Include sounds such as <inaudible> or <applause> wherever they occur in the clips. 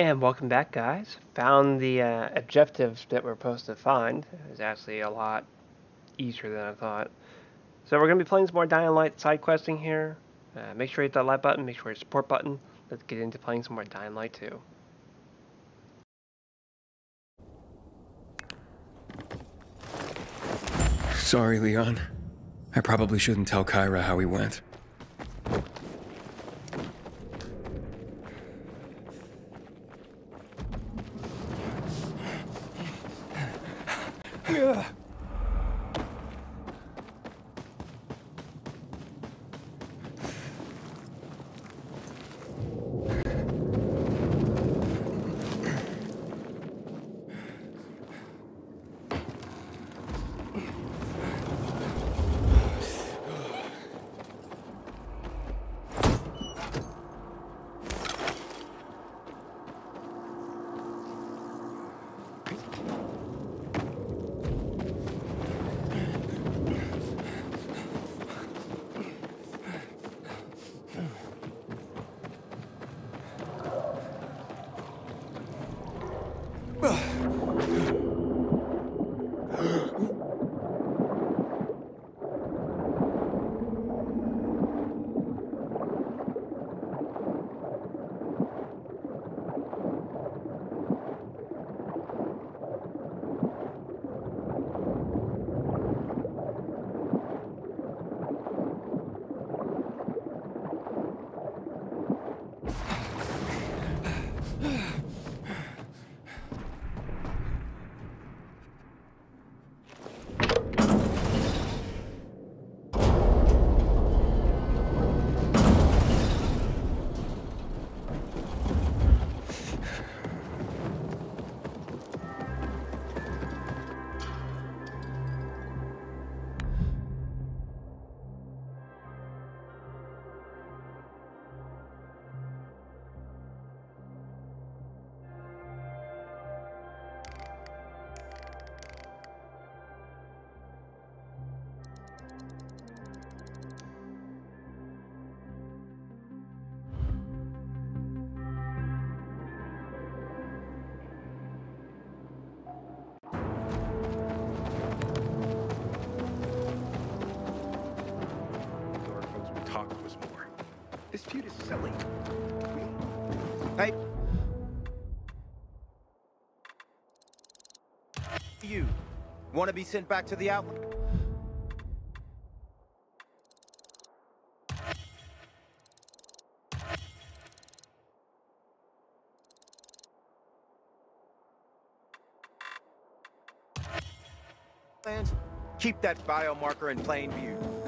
And welcome back, guys. Found the uh, objectives that we're supposed to find. It was actually a lot easier than I thought. So we're going to be playing some more Dying Light side questing here. Uh, make sure you hit that like button, make sure you hit the support button. Let's get into playing some more Dying Light 2. Sorry, Leon. I probably shouldn't tell Kyra how we went. Your You want to be sent back to the outlet? Keep that biomarker in plain view.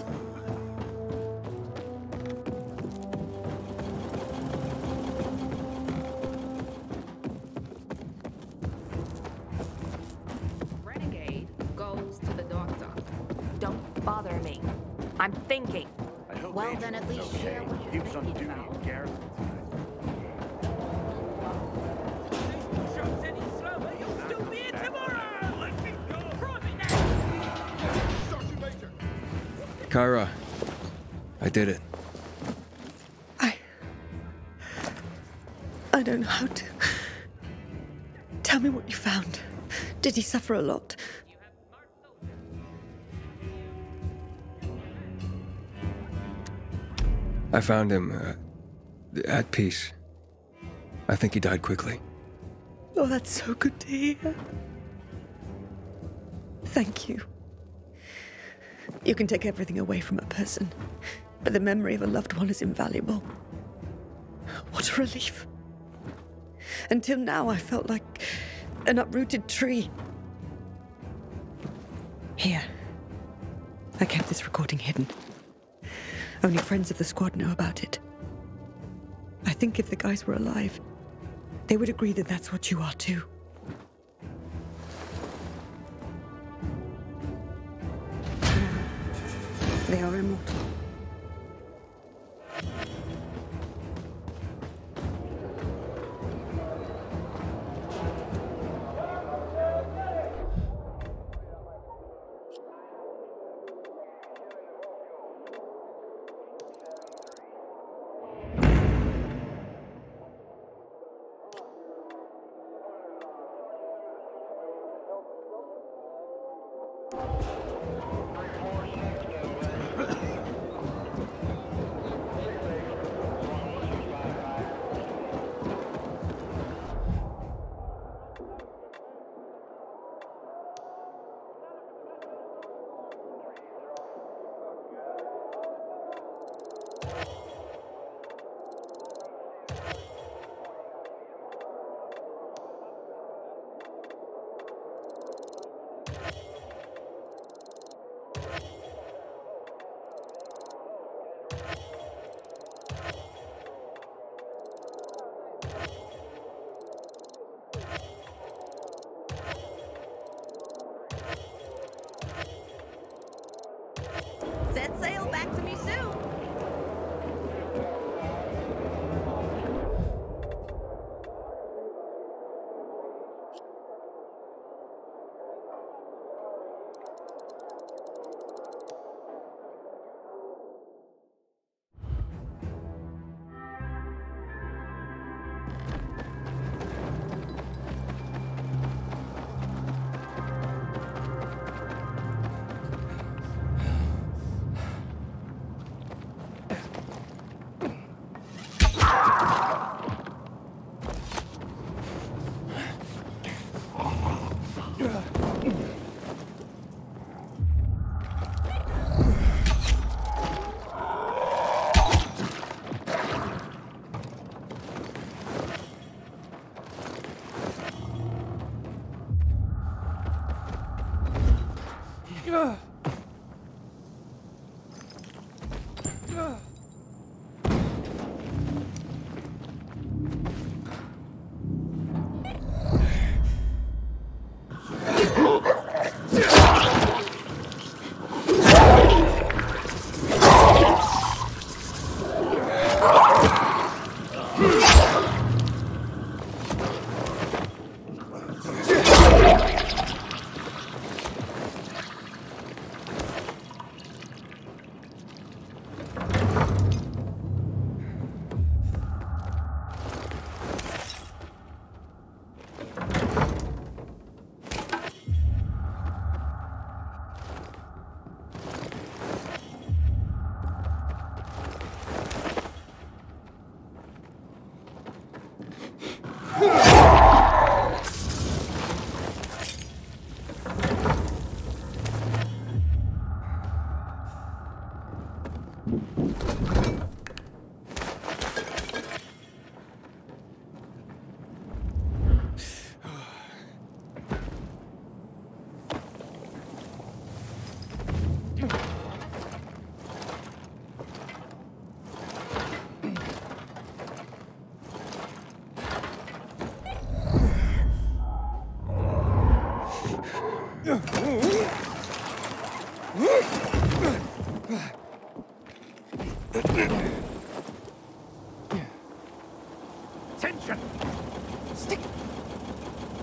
I'm thinking. I hope Well, then at least share what He you're was on duty about. in Kyra, I did it. I. I don't know how to. Tell me what you found. Did he suffer a lot? I found him uh, at peace. I think he died quickly. Oh, that's so good to hear. Thank you. You can take everything away from a person, but the memory of a loved one is invaluable. What a relief. Until now, I felt like an uprooted tree. Here. I kept this recording hidden. Only friends of the squad know about it. I think if the guys were alive, they would agree that that's what you are too. They are immortal.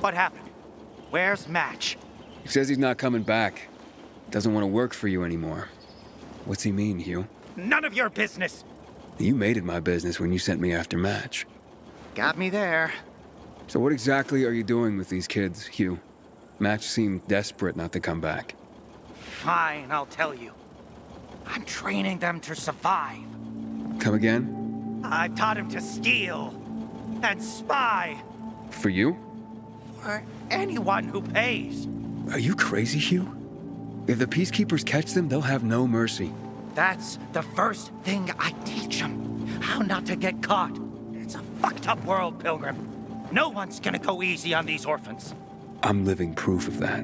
What happened? Where's Match? He says he's not coming back. Doesn't want to work for you anymore. What's he mean, Hugh? None of your business. You made it my business when you sent me after Match. Got me there. So what exactly are you doing with these kids, Hugh? Match seemed desperate not to come back. Fine, I'll tell you. I'm training them to survive. Come again? I've taught him to steal and spy For you? For anyone who pays. Are you crazy, Hugh? If the Peacekeepers catch them, they'll have no mercy. That's the first thing I teach them. How not to get caught. It's a fucked up world, Pilgrim. No one's gonna go easy on these orphans. I'm living proof of that.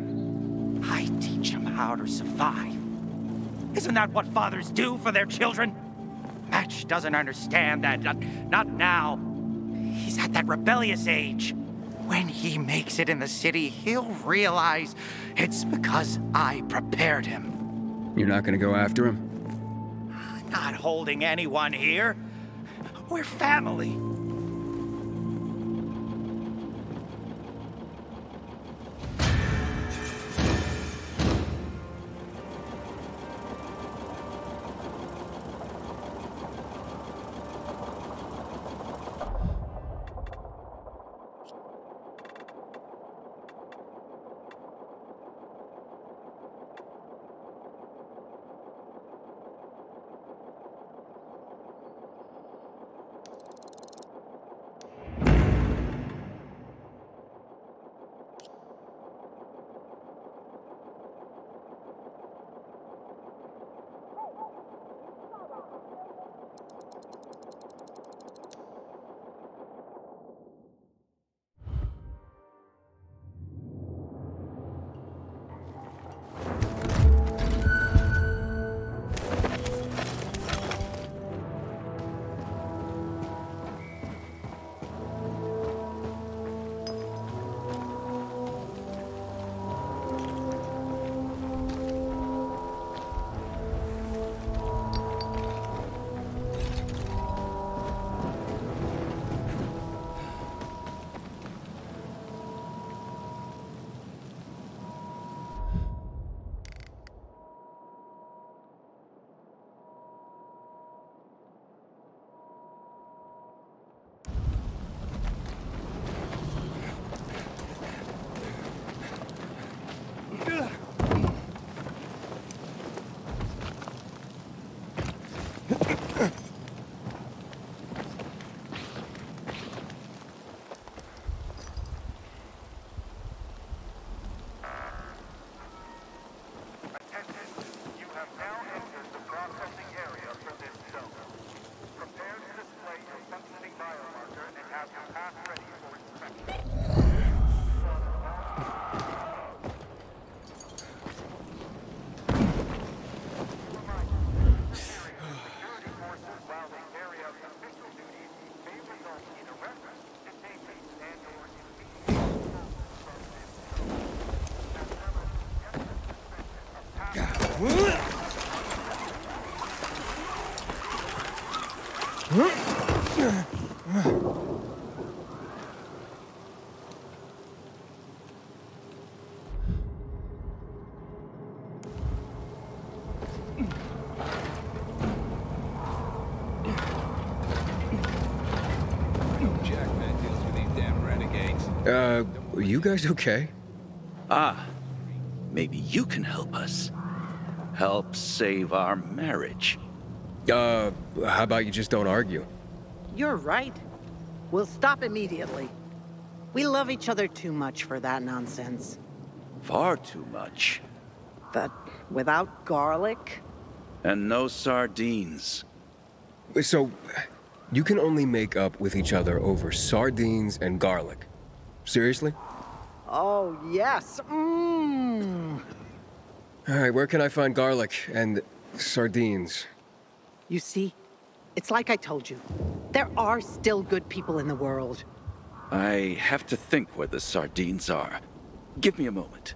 I teach them how to survive. Isn't that what fathers do for their children? Match doesn't understand that. Not, not now. He's at that rebellious age. When he makes it in the city, he'll realize it's because I prepared him. You're not gonna go after him? Not holding anyone here. We're family. You guys okay? Ah, maybe you can help us. Help save our marriage. Uh, how about you just don't argue? You're right. We'll stop immediately. We love each other too much for that nonsense. Far too much. But without garlic, And no sardines. So, you can only make up with each other over sardines and garlic. Seriously? Oh yes, mmm. All right, where can I find garlic and sardines? You see, it's like I told you. There are still good people in the world. I have to think where the sardines are. Give me a moment.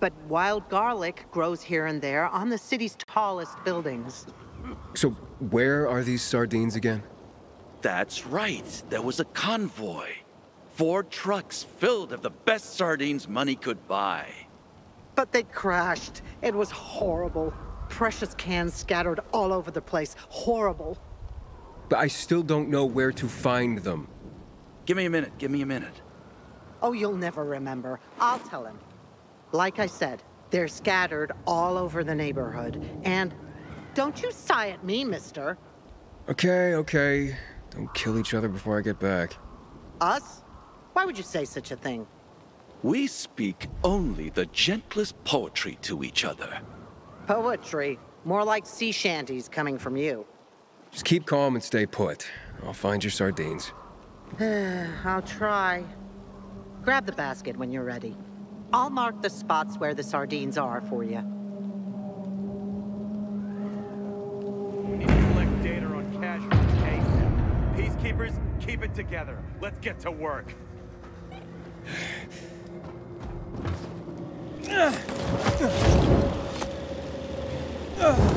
But wild garlic grows here and there on the city's tallest buildings. So, where are these sardines again? That's right. There was a convoy. Four trucks filled of the best sardines money could buy. But they crashed. It was horrible. Precious cans scattered all over the place. Horrible. But I still don't know where to find them. Give me a minute. Give me a minute. Oh, you'll never remember. I'll tell him. Like I said, they're scattered all over the neighborhood. And don't you sigh at me, mister. Okay, okay. Don't kill each other before I get back. Us? Why would you say such a thing? We speak only the gentlest poetry to each other. Poetry. More like sea shanties coming from you. Just keep calm and stay put. I'll find your sardines. <sighs> I'll try. Grab the basket when you're ready. I'll mark the spots where the sardines are for you. Need to collect data on casualties ASAP. Peacekeepers, keep it together. Let's get to work. Ugh!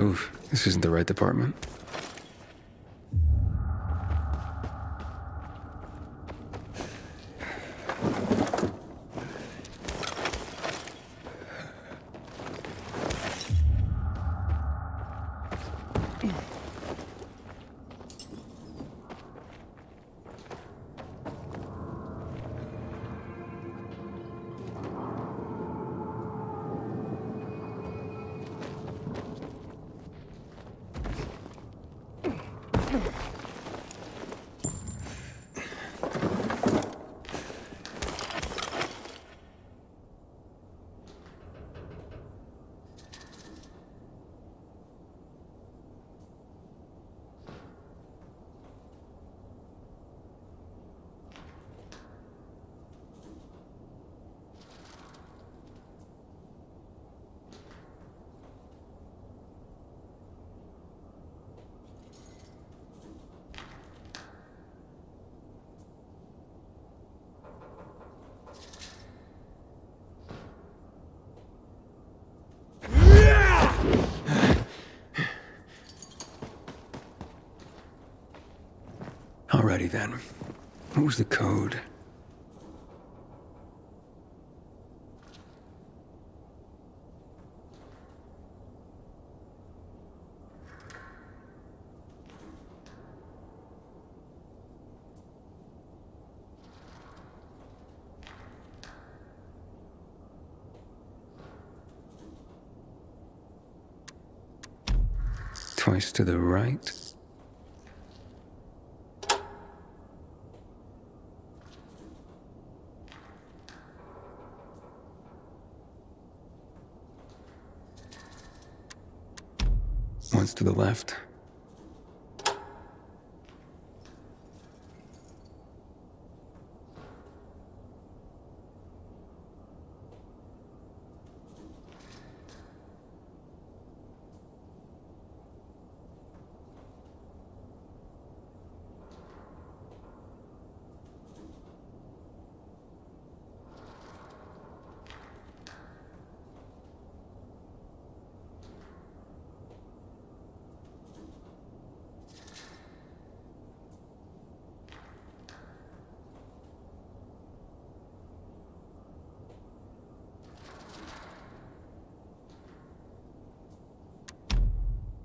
Oof, this isn't the right department. Alrighty then. What was the code? Twice to the right. Once to the left.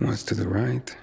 Once to the right.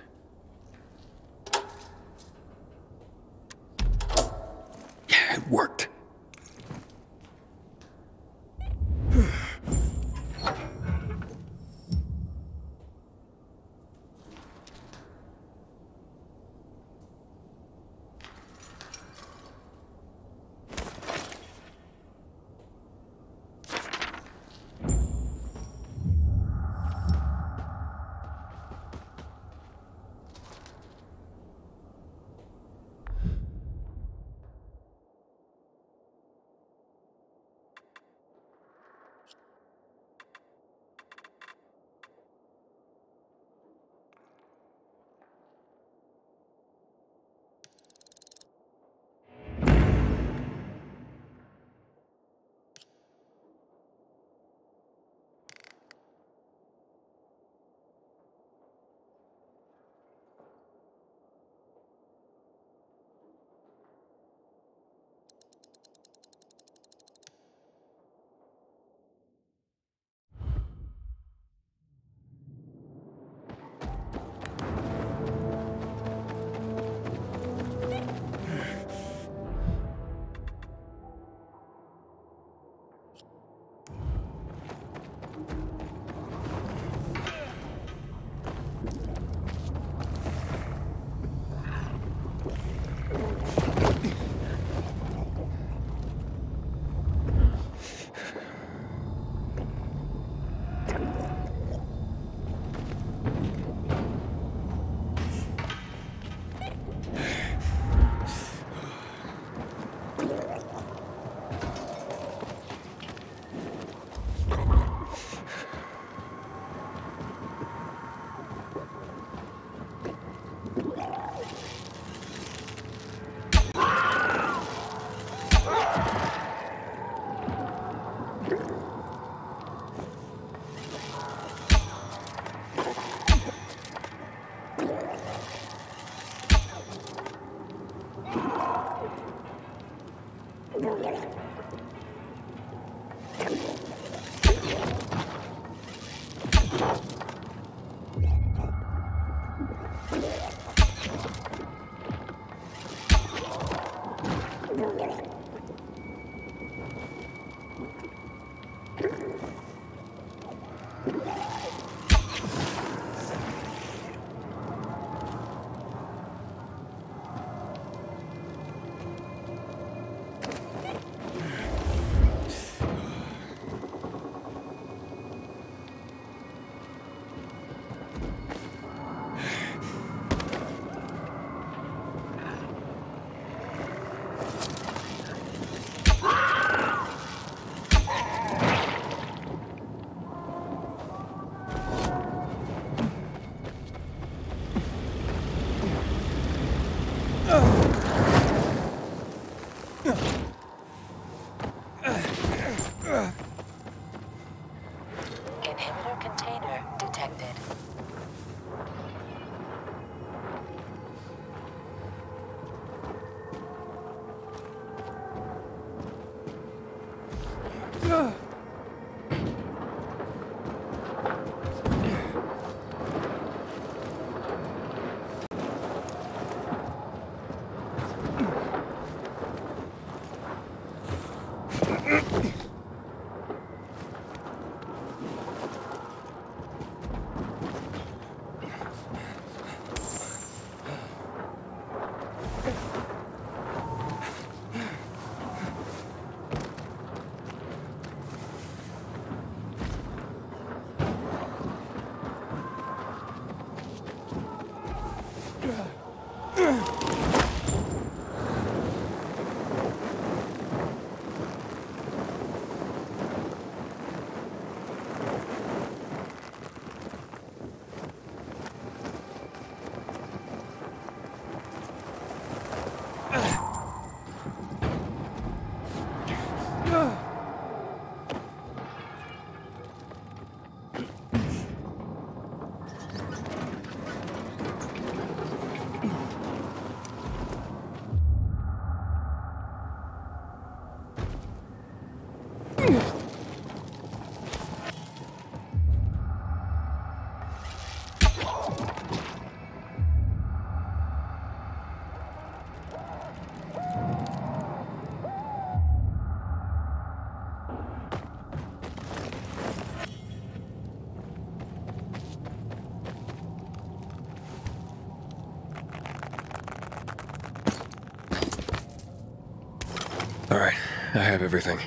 I have everything.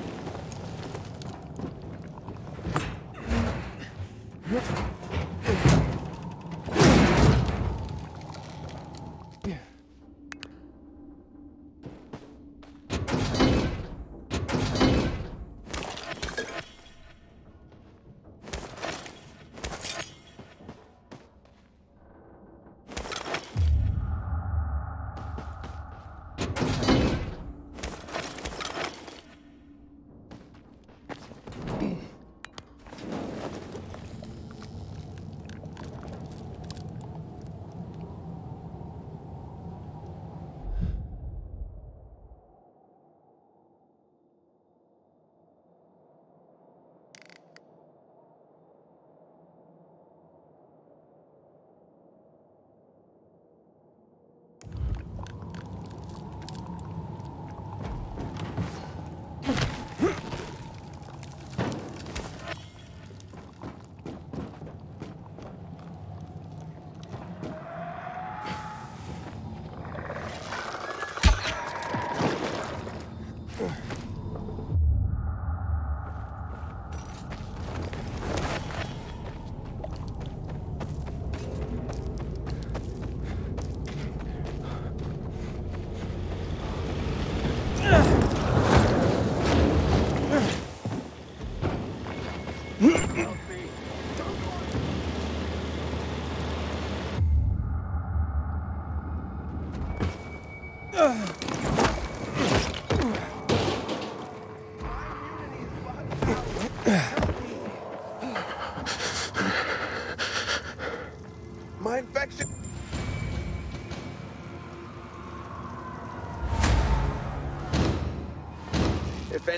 <sighs> <sighs>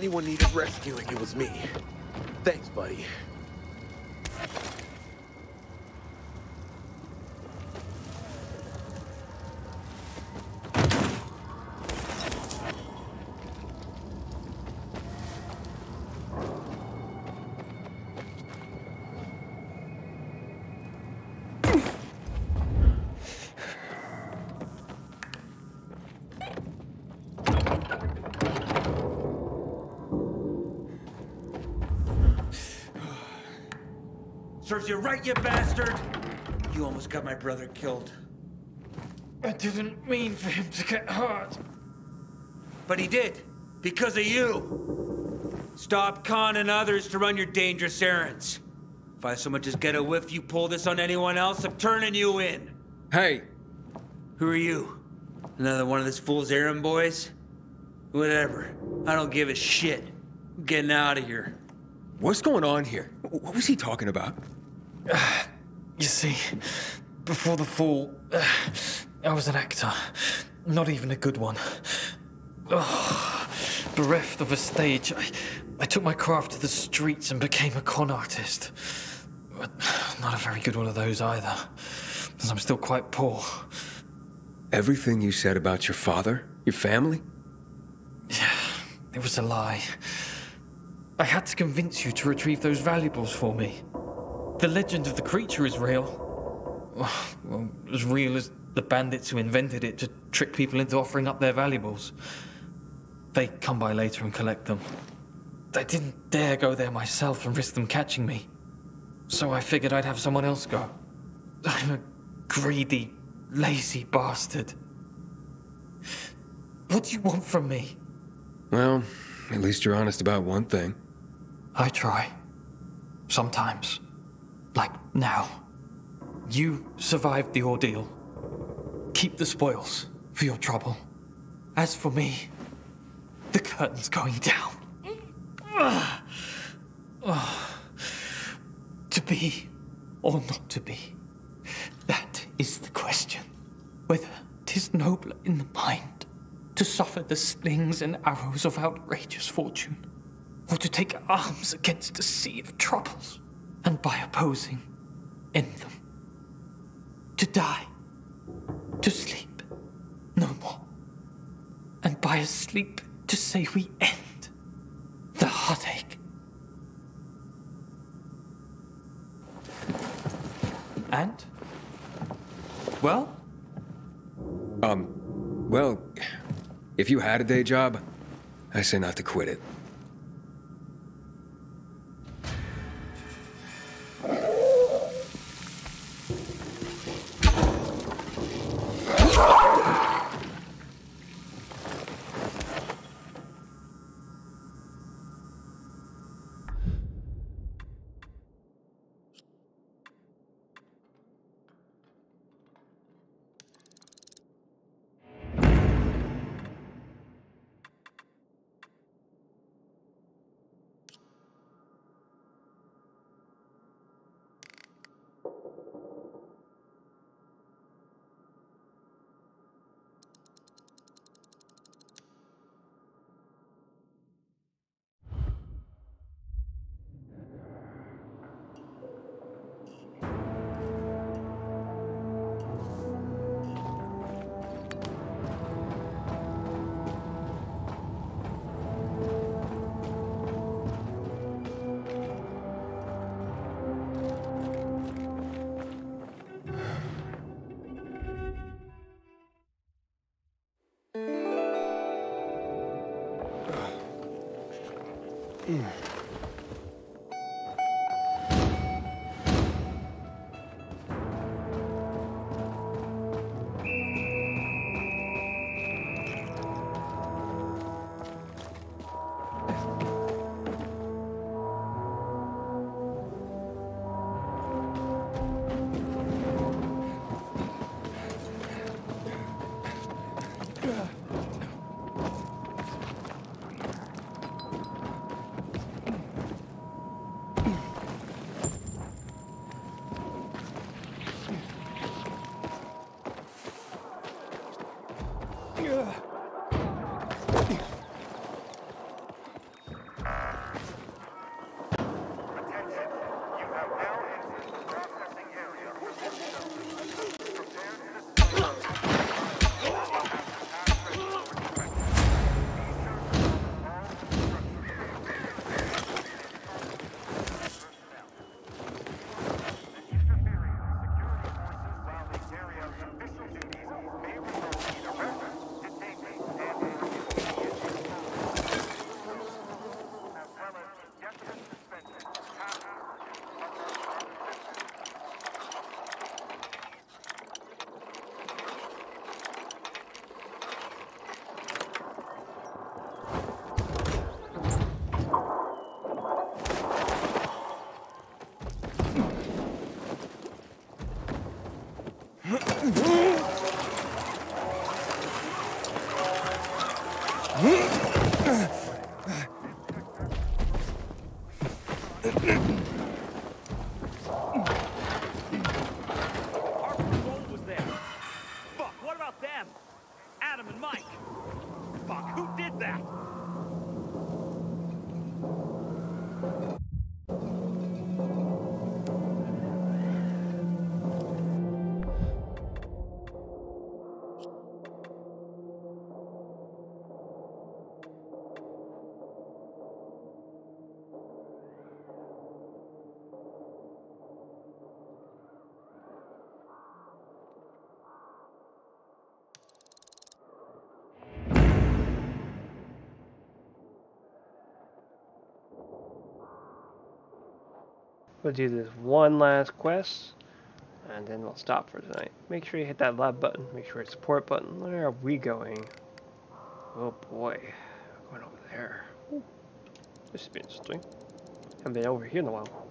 anyone needed rescuing, it was me. Thanks, buddy. Serves you right, you bastard! You almost got my brother killed. I didn't mean for him to get hurt. But he did. Because of you. Stop conning others to run your dangerous errands. If I so much as get a whiff you pull this on anyone else, I'm turning you in. Hey! Who are you? Another one of this fool's errand boys? Whatever. I don't give a shit. I'm getting out of here. What's going on here? What was he talking about? You see, before the fall, uh, I was an actor. Not even a good one. Oh, bereft of a stage, I, I took my craft to the streets and became a con artist. But not a very good one of those either, as I'm still quite poor. Everything you said about your father, your family? Yeah, It was a lie. I had to convince you to retrieve those valuables for me. The legend of the creature is real. Well, as real as the bandits who invented it to trick people into offering up their valuables. They come by later and collect them. I didn't dare go there myself and risk them catching me. So I figured I'd have someone else go. I'm a greedy, lazy bastard. What do you want from me? Well, at least you're honest about one thing. I try. Sometimes. Now. You survived the ordeal. Keep the spoils for your trouble. As for me, the curtain's going down. To be or not to be, that is the question. Whether 'tis nobler in the mind to suffer the slings and arrows of outrageous fortune, or to take arms against a sea of troubles, and by opposing, end them. To die, to sleep, no more. And by a sleep, to say we end the heartache. And? Well? Um, well, if you had a day job, I say not to quit it. Fuck, who did that? We'll do this one last quest, and then we'll stop for tonight. Make sure you hit that love button. Make sure it's support button. Where are we going? Oh boy, we're going over there. This should be interesting. Haven't been over here in a while.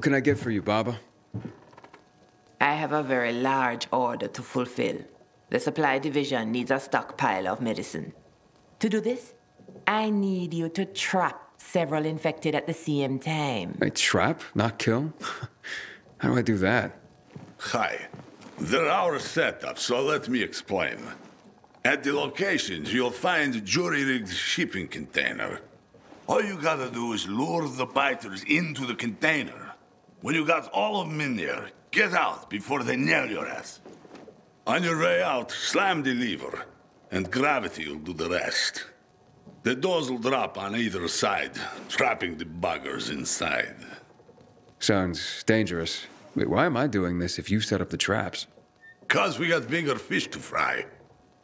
What can I get for you, Baba? I have a very large order to fulfill. The supply division needs a stockpile of medicine. To do this, I need you to trap several infected at the same time. A trap, not kill? <laughs> How do I do that? Hi. They're our setup, so let me explain. At the locations, you'll find a jury-rigged shipping container. All you gotta do is lure the biters into the container. When you got all of them in there, get out before they nail your ass. On your way out, slam the lever, and gravity will do the rest. The doors will drop on either side, trapping the buggers inside. Sounds dangerous. Wait, why am I doing this if you set up the traps? Cause we got bigger fish to fry.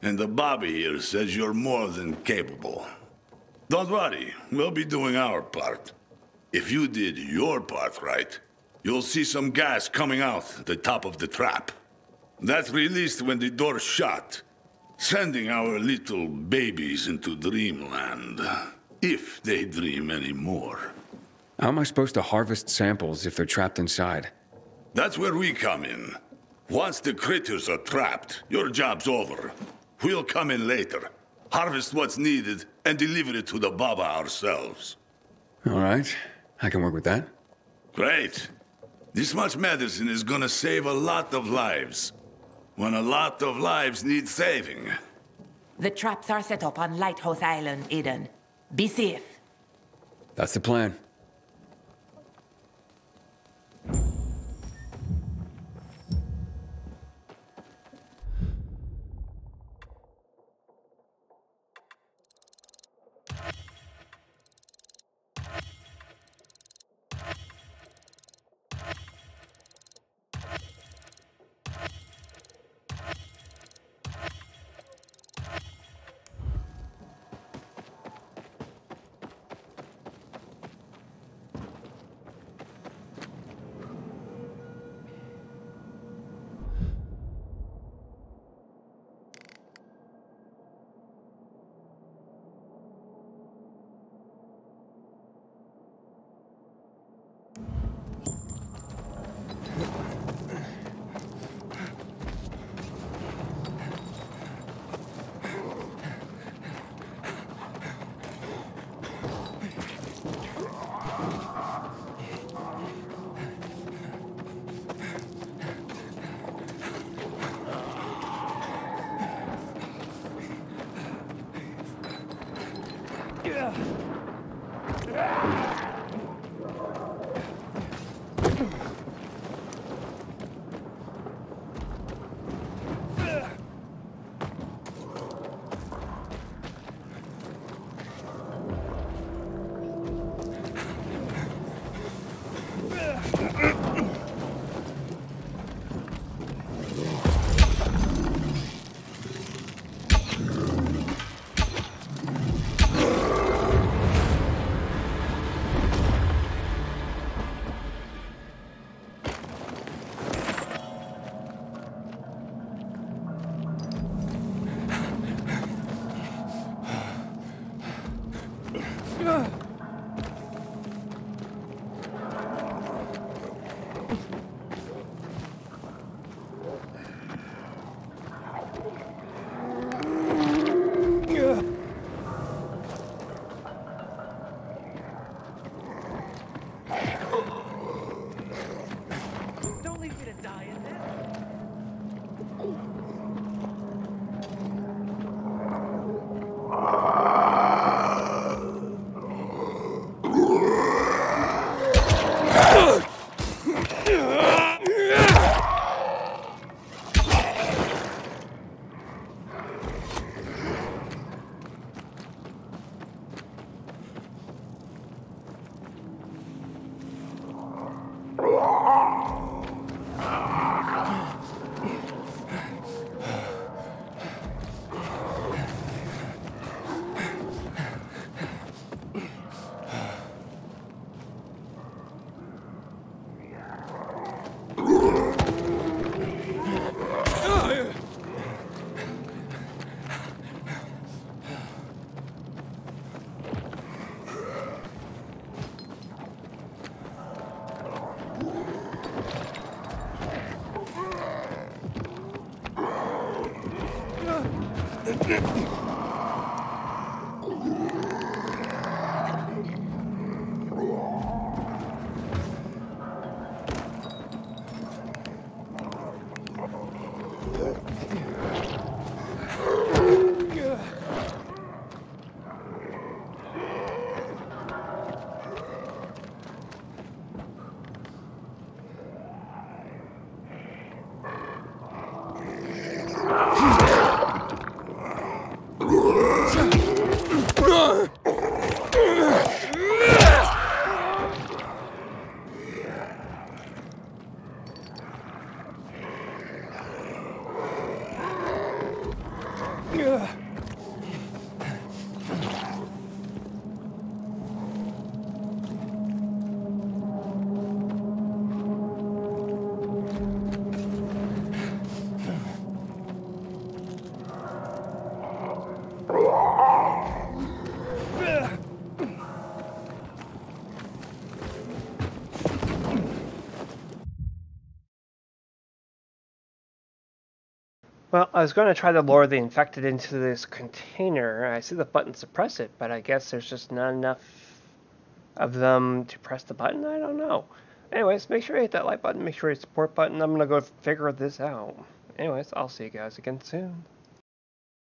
And the Bobby here says you're more than capable. Don't worry, we'll be doing our part. If you did your part right, you'll see some gas coming out the top of the trap. That's released when the door's shut, sending our little babies into dreamland. If they dream anymore. How am I supposed to harvest samples if they're trapped inside? That's where we come in. Once the critters are trapped, your job's over. We'll come in later, harvest what's needed, and deliver it to the Baba ourselves. All right, I can work with that. Great. This much medicine is gonna save a lot of lives. When a lot of lives need saving. The traps are set up on Lighthouse Island, Aiden. Be safe. That's the plan. Well, I was going to try to lure the infected into this container. I see the button suppress it, but I guess there's just not enough of them to press the button. I don't know. Anyways, make sure you hit that like button, make sure you hit the support button. I'm going to go figure this out. Anyways, I'll see you guys again soon.